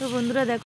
তো বন্ধুরা দেখো